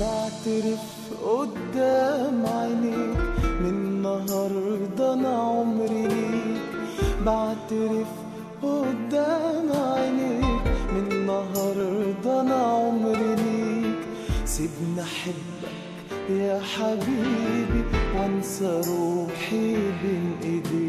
بعترف قدام عينيك من النهاردة أنا عمري ليك. بعترف قدام عينيك من النهاردة أنا عمري ليك. سيبني أحبك يا حبيبي وانسى روحي بين إيديك.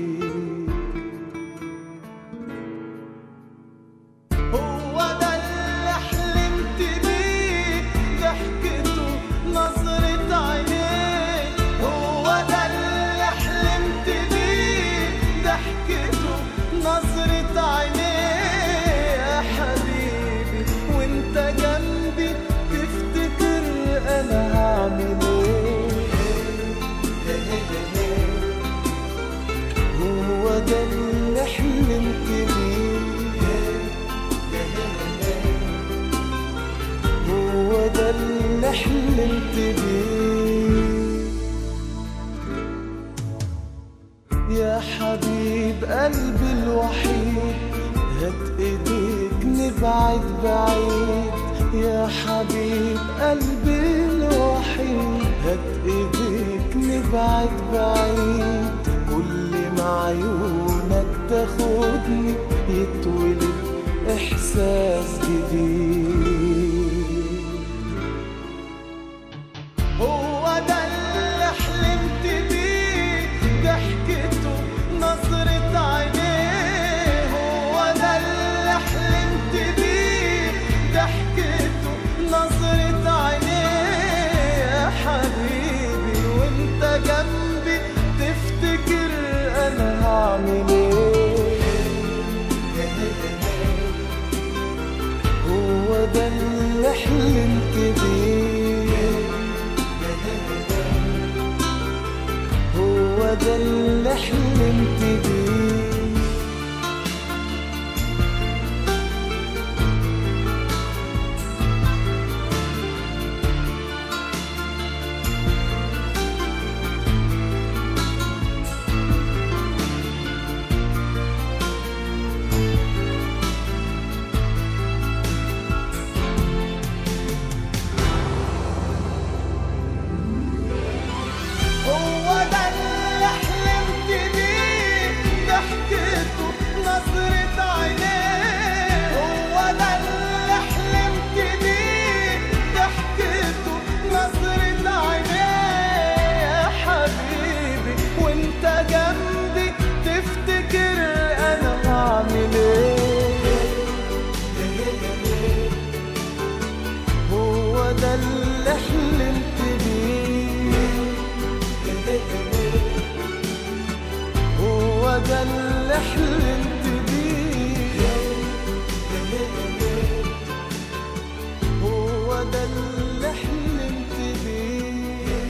الوحيد هات إيديك نبعد بعيد. يا حبيب قلبي الوحيد هات إيديك نبعد بعيد. كل ما عيونك تاخدني يتولد احساس جديد. جنبي تفتكر أنا هعمل إيه؟ هو ده اللي حلمت بيه. هو ده اللي حلمت بيه. ضحكته نظرة عينيه. هو ده اللي حلمت بيه. ضحكته نظرة عينيه. يا حبيبي وانت جنبي تفتكر أنا هعمل إيه؟ هو ده اللي حلمت ده اللي حلمت هو ده اللي حلمت بيه